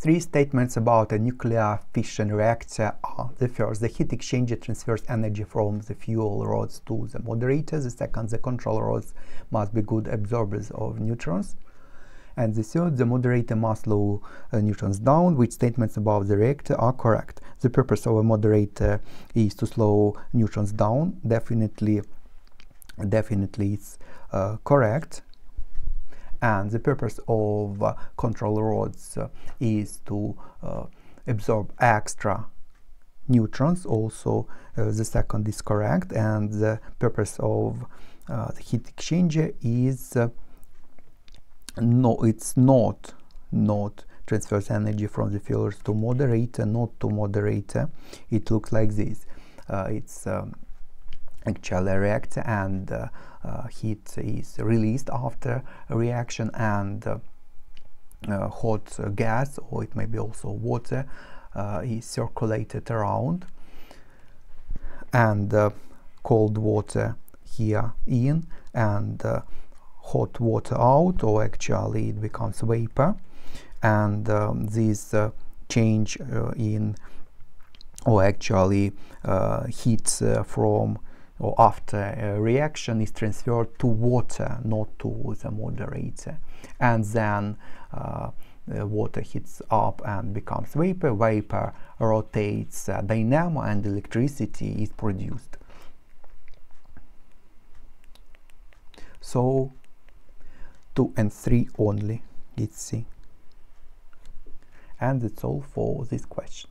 Three statements about a nuclear fission reactor are the first, the heat exchanger transfers energy from the fuel rods to the moderator. The second, the control rods must be good absorbers of neutrons. And the third, the moderator must slow uh, neutrons down, which statements about the reactor are correct. The purpose of a moderator is to slow neutrons down. Definitely, definitely it's uh, correct and the purpose of uh, control rods uh, is to uh, absorb extra neutrons also uh, the second is correct and the purpose of uh, the heat exchanger is uh, no it's not not transfers energy from the fuels to moderator not to moderator it looks like this. It's um, actually a reactor and uh, uh, heat is released after reaction and uh, hot gas or it may be also water is circulated around. And cold water here in and hot water out or actually it becomes vapor. And um, this uh, change uh, in or actually uh, heat from or after a reaction is transferred to water, not to the moderator. And then uh, the water heats up and becomes vapor. Vapor rotates uh, dynamo and electricity is produced. So 2 and 3 only, let's see. And that's all for this question.